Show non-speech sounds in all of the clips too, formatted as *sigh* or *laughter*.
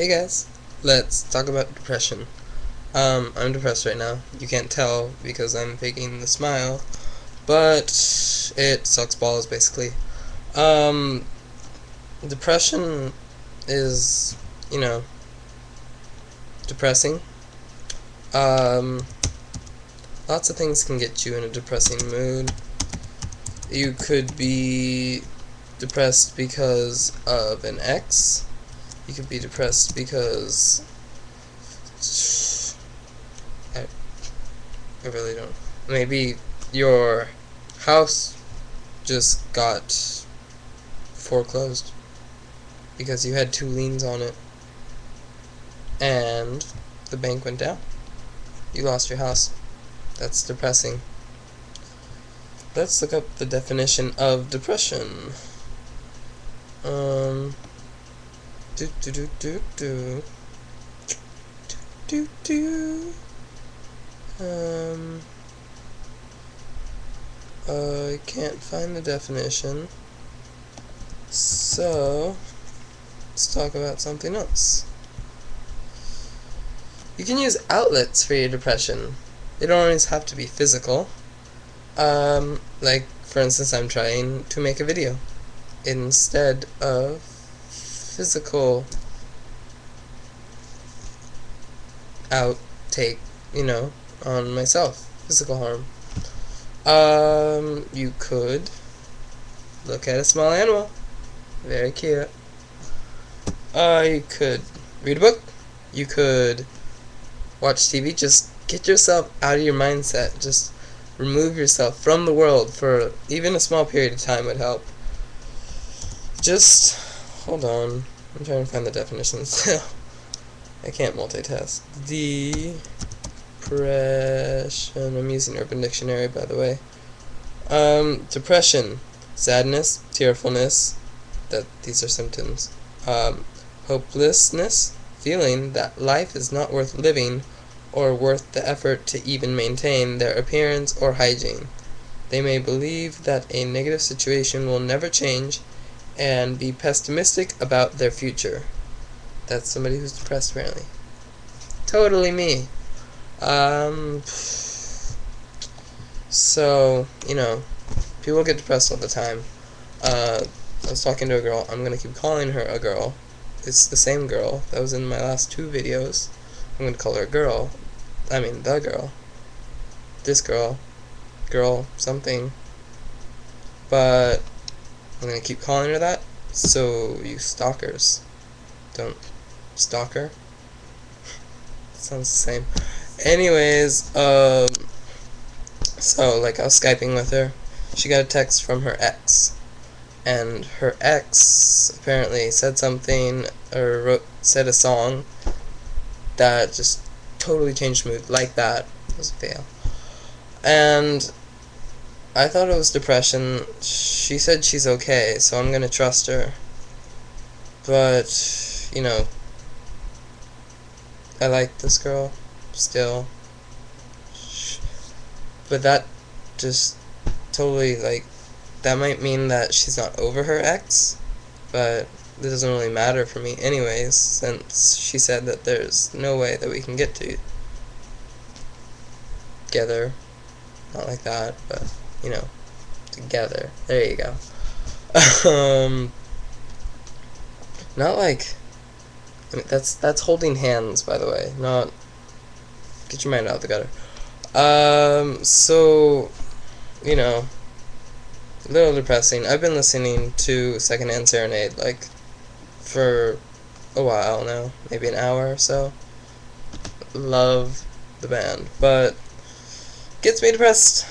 Hey guys, let's talk about depression. Um, I'm depressed right now. You can't tell because I'm faking the smile, but it sucks balls basically. Um, depression is, you know, depressing. Um, lots of things can get you in a depressing mood. You could be depressed because of an ex you could be depressed because I, I really don't. Maybe your house just got foreclosed because you had two liens on it and the bank went down. You lost your house. That's depressing. Let's look up the definition of depression. Um, do do do do do. Do do um I can't find the definition. So let's talk about something else. You can use outlets for your depression. They don't always have to be physical. Um, like for instance I'm trying to make a video instead of physical outtake, you know, on myself, physical harm. Um, you could look at a small animal, very cute. Uh, you could read a book. You could watch TV. Just get yourself out of your mindset. Just remove yourself from the world for even a small period of time would help. Just Hold on. I'm trying to find the definitions. *laughs* I can't multitask. Depression. I'm using Urban Dictionary, by the way. Um, depression. Sadness, tearfulness. That these are symptoms. Um, hopelessness. Feeling that life is not worth living or worth the effort to even maintain their appearance or hygiene. They may believe that a negative situation will never change and be pessimistic about their future. That's somebody who's depressed, apparently. Totally me. Um, so, you know, people get depressed all the time. Uh, I was talking to a girl. I'm going to keep calling her a girl. It's the same girl that was in my last two videos. I'm going to call her a girl. I mean, the girl. This girl. Girl something. But I'm gonna keep calling her that, so you stalkers. Don't stalk her. *laughs* Sounds the same. Anyways, um, so like I was skyping with her, she got a text from her ex, and her ex apparently said something or wrote said a song that just totally changed mood like that. It was a fail, and I thought it was depression. She said she's okay, so I'm gonna trust her. But, you know, I like this girl still. But that just totally, like, that might mean that she's not over her ex, but it doesn't really matter for me anyways, since she said that there's no way that we can get to together. Not like that, but you know, together. There you go. *laughs* um, not like, I mean, that's that's holding hands, by the way. Not get your mind out of the gutter. Um, so, you know, a little depressing. I've been listening to Secondhand Serenade like for a while now, maybe an hour or so. Love the band, but gets me depressed.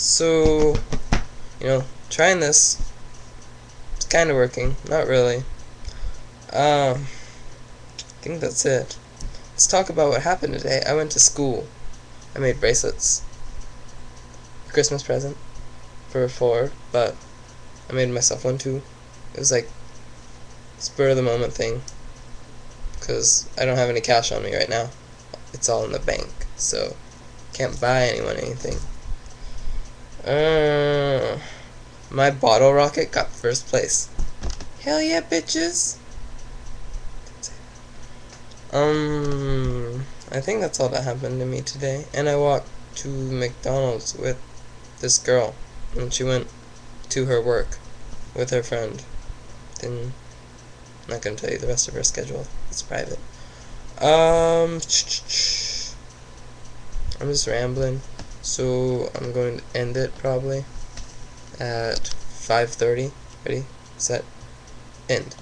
So, you know, trying this, it's kind of working. Not really. Um, I think that's it. Let's talk about what happened today. I went to school. I made bracelets. Christmas present for four, but I made myself one too. It was like spur of the moment thing. Because I don't have any cash on me right now. It's all in the bank, so can't buy anyone anything. Uh, my bottle rocket got first place. Hell yeah, bitches. Um, I think that's all that happened to me today. And I walked to McDonald's with this girl, and she went to her work with her friend. Then, I'm not gonna tell you the rest of her schedule. It's private. Um, *tsk* I'm just rambling, so I'm going to end it probably at 5:30. Ready, set, end.